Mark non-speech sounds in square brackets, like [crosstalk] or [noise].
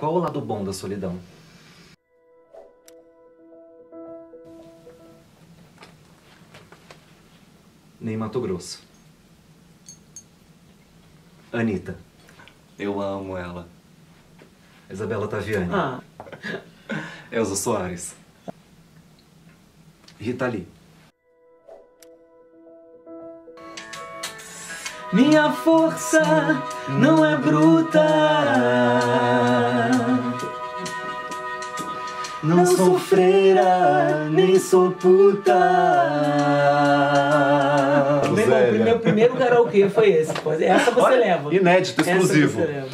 Qual o lado bom da solidão? Nem Mato Grosso. Anitta. Eu amo ela. Isabela Taviani. Ah, [laughs] Elza Soares. Rita Lee. minha força não é bruta. Não sou freira, nem sou puta. Meu irmão, Zélia. primeiro, karaokê foi esse. pô. Essa você leva. Inédito, Essa exclusivo. você leva.